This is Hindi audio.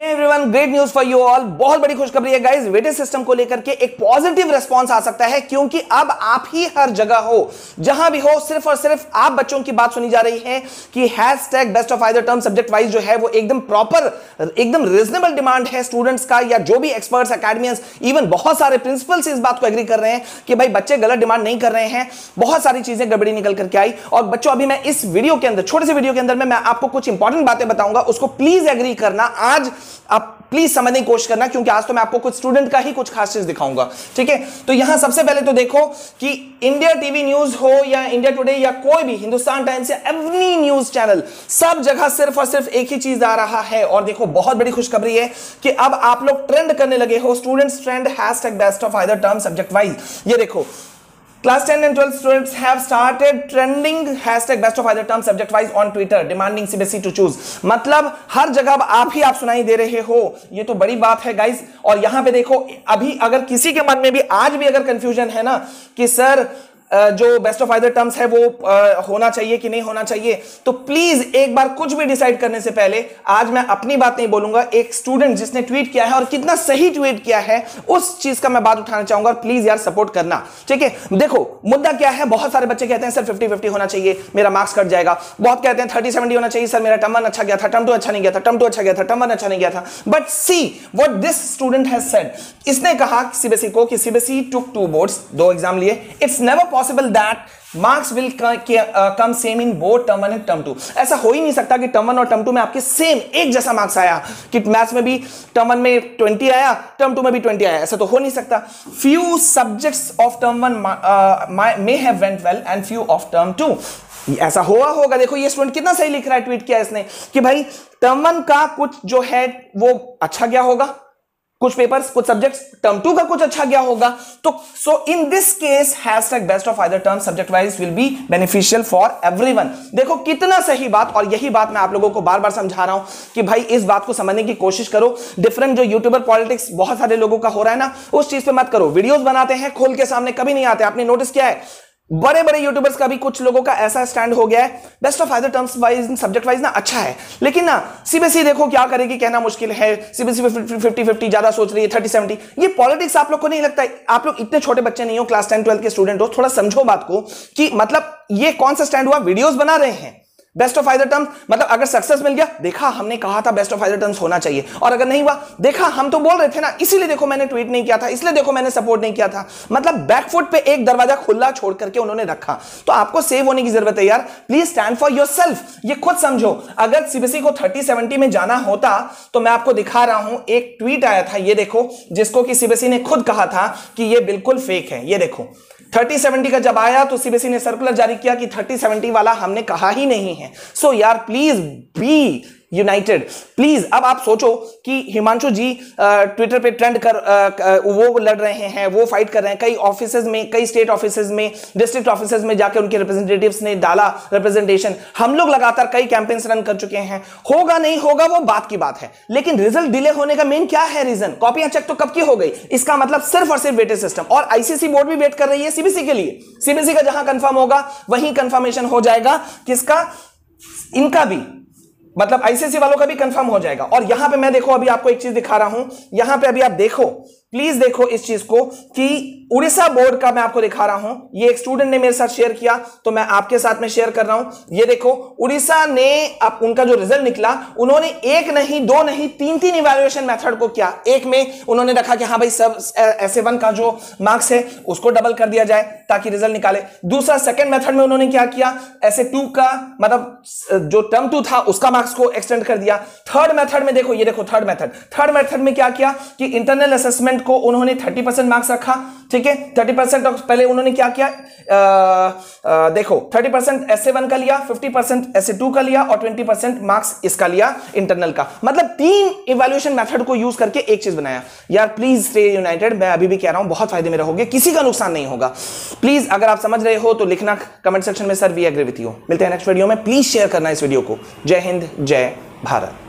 Everyone great news for you all बहुत बड़ी खुशखबरी है गाइस वेटेज सिस्टम को लेकर के एक पॉजिटिव रिस्पांस आ सकता है, क्योंकि अब आप ही हर जगह हो। जहाँ भी हो, सिर्फ़ और सिर्फ़ आप बच्चों की बात सुनी जा रही है कि hashtag best of either term subject wise जो है वो एकदम प्रॉपर एकदम रीजनेबल डिमांड है स्टूडेंट्स का या जो भी एक्सपर्ट्स अकेडमियंस इवन बहुत सारे प्रिंसिपल्स इस बात को एग्री कर रहे हैं कि भाई बच्चे गलत डिमांड नहीं कर रहे हैं। बहुत सारी चीज़ें गड़बड़ी निकल करके आई। और बच्चों, अभी मैं इस वीडियो के अंदर, छोटे से वीडियो के अंदर में मैं आपको कुछ इंपॉर्टेंट बातें बताऊँगा। उसको प्लीज़ एग्री करना आज आप प्लीज़ समझने की कोशिश करना, क्योंकि आज तो मैं आपको कुछ स्टूडेंट का ही कुछ खास चीज़ दिखाऊँगा, ठीक है? तो यहाँ सबसे पहले तो देखो कि इंडिया टीवी न्यूज़ हो या इंडिया टुडे या कोई भी हिंदुस्तान टाइम्स या एवरी न्यूज़ चैनल सब जगह सिर्फ़ और सिर्फ़ एक ही चीज़ आ रहा है। और देखो, बहुत बड़ी खुशखबरी है कि अब आप लोग ट्रेंड करने लगे हो students trend hash best of either term subject wise ये देखो Class 10 and 12 students have started trending hashtag best of either term subject wise on Twitter demanding CBSE to choose. मतलब हर जगह अब आप ही आप सुनाई दे रहे हो ये तो बड़ी बात है गाइस और यहाँ पे देखो अभी अगर किसी के मन में भी आज भी अगर कंफ्यूजन है ना कि सर जो बेस्ट ऑफ़ आइदर टर्म्स है, वो होना चाहिए कि नहीं होना चाहिए। तो प्लीज़ एक बार कुछ भी डिसाइड करने से पहले, आज मैं अपनी बात नहीं बोलूँगा, एक स्टूडेंट जिसने ट्वीट किया है और कितना सही ट्वीट किया है, उस चीज़ का मैं बात उठाना चाहूँगा और प्लीज़ यार सपोर्ट करना, ठीक है? देखो, मुद्दा क्या है? बहुत सारे बच्चे कहते हैं, सर फिफ्टी फिफ्टी होना चाहिए, मेरा मार्क्स कट जाएगा। बहुत कहते हैं थर्टी सेवेंटी होना चाहिए, सर, मेरा टर्म वन अच्छा गया था टर्म टू अच्छा नहीं गया था टर्म टू अच्छा गया था टर्म वन अच्छा नहीं गया था। But see what this student has said इसने कहा सीबीएसई को कि सीबीएसई टुक टू बोर्ड्स दो एग्ज़ाम लिए। It's never possible that marks will come same in both term one and term two ऐसा हो ही नहीं सकता कि टर्म वन और टर्म टू में आपके सेम एक जैसा मार्क्स आया। कि मैथ्स में भी टर्म वन में ट्वेंटी आया टर्म टू में भी ट्वेंटी आया। ऐसा तो हो नहीं सकता। Few subjects of term one may have went well and few of term two ऐसा हुआ होगा। देखो, ये स्टूडेंट कितना सही लिख रहा है ट्वीट किया इसने। कि भाई टर्म वन का कुछ जो है, वो अच्छा गया होगा? कुछ पेपर्स कुछ सब्जेक्ट्स टर्म टू का कुछ अच्छा गया होगा। तो so in this case hashtag best of either term subject wise will be beneficial for everyone देखो, कितना सही बात, और यही बात मैं आप लोगों को बार बार समझा रहा हूँ कि भाई इस बात को समझने की कोशिश करो। डिफरेंट जो यूट्यूबर पॉलिटिक्स बहुत सारे लोगों का हो रहा है ना, उस चीज़ पे मत करो। वीडियोज़ बनाते हैं, खोल के सामने कभी नहीं आते। आपने नोटिस किया है? बड़े बड़े यूट्यूबर्स का भी कुछ लोगों का ऐसा स्टैंड हो गया है। Best of either terms wise subject wise ना अच्छा है। लेकिन ना सीबीएसई देखो क्या करेगी कहना मुश्किल है। सीबीएसई फिफ्टी फिफ्टी ज़्यादा सोच रही है थर्टी सेवेंटी ये पॉलिटिक्स आप लोग को नहीं लगता है। आप लोग इतने छोटे बच्चे नहीं हो क्लास टेन ट्वेल्थ के स्टूडेंट हो। थोड़ा समझो बात को कि मतलब ये कौन सा स्टैंड हुआ? वीडियोज़ बना रहे हैं। बेस्ट ऑफ़ आइदर टर्म्स मतलब अगर सक्सेस मिल गया, देखा, हमने कहा था बेस्ट ऑफ़ आइदर टर्म्स होना चाहिए। और अगर नहीं हुआ, देखा, हम तो बोल रहे थे ना, इसीलिए देखो मैंने ट्वीट नहीं किया था, इसलिए देखो मैंने सपोर्ट नहीं किया था। मतलब बैकफुट पे एक दरवाज़ा खुला छोड़ करके उन्होंने रखा। तो आपको सेव होने की ज़रूरत है यार। Please stand for yourself ये खुद समझो, अगर सीबीसी को थर्टी सेवेंटी में जाना होता तो मैं आपको दिखा रहा हूँ, एक ट्वीट आया था, ये देखो, जिसको कि सीबीसी ने खुद कहा था कि ये बिल्कुल फेक है। ये देखो थर्टी सेवेंटी का जब आया तो सीबीएसई ने सर्कुलर जारी किया कि थर्टी सेवेंटी वाला हमने कहा ही नहीं है। सो so, यार प्लीज़ बी यूनाइटेड प्लीज़ अब आप सोचो कि हिमांशु जी ट्विटर पे ट्रेंड कर आ, वो लड़ रहे हैं वो फाइट कर रहे हैं। कई ऑफ़िस में कई स्टेट ऑफ़िस में डिस्ट्रिक्ट ऑफ़िस में जाकर उनके रिप्रेजेंटेटिव ने डाला रिप्रेजेंटेशन हम लोग लगातार कई कैंपेन्स रन कर चुके हैं। होगा नहीं होगा वो बात की बात है। लेकिन रिज़ल्ट डिले होने का मेन क्या है रीजन कॉपियाँ चेक तो कब की हो गई? इसका मतलब सिर्फ़ और सिर्फ़ वेटेज सिस्टम और आईसीसी बोर्ड भी वेट कर रही है सीबीसी के लिए। सीबीसी का जहाँ कंफर्म होगा वहीं कंफर्मेशन हो जाएगा। किसका? इनका भी। मतलब आईसीसी वालों का भी कंफर्म हो जाएगा। और यहाँ पे मैं देखो, अभी आपको एक चीज़ दिखा रहा हूँ। यहाँ पे अभी आप देखो प्लीज़ देखो इस चीज़ को कि उड़ीसा बोर्ड का मैं आपको दिखा रहा हूँ। ये एक स्टूडेंट ने मेरे साथ शेयर किया तो मैं आपके साथ में शेयर कर रहा हूँ। ये देखो, उड़ीसा ने अब उनका जो रिज़ल्ट निकला, उन्होंने एक नहीं, दो नहीं, तीन तीन इवेल्युएशन मेथड को किया। एक में उन्होंने रखा कि हाँ भाई सब ऐसे वन का जो मार्क्स है, उसको डबल कर दिया जाए ताकि रिज़ल्ट निकाले। दूसरा सेकेंड मेथड में उन्होंने क्या किया, ऐसे टू का मतलब जो टर्म टू था, उसका मार्क्स को एक्सटेंड कर दिया। थर्ड मेथड में देखो, ये देखो थर्ड मेथड थर्ड मेथड में क्या किया कि इंटरनल असेसमेंट को उन्होंने थर्टी परसेंट मार्क्स रखा ठीक है? थर्टी परसेंट पहले उन्होंने क्या किया? आ, आ, देखो थर्टी परसेंट एस वन का लिया फिफ्टी परसेंट एस टू का लिया और ट्वेंटी परसेंट मार्क्स इसका लिया इंटरनल का। मतलब तीन इवेल्युएशन मेथड को यूज़ करके एक चीज़ बनाया। यार प्लीज़ स्टे यूनाइटेड मैं अभी भी कह रहा हूँ बहुत फ़ायदे में रहोगे किसी का नुकसान नहीं होगा। प्लीज़ अगर आप समझ रहे हो तो लिखना कमेंट सेक्शन में sir we agree with you मिलते हैं नेक्स्ट वीडियो में। प्लीज़ शेयर करना इस वीडियो को। जय हिंद जय भारत।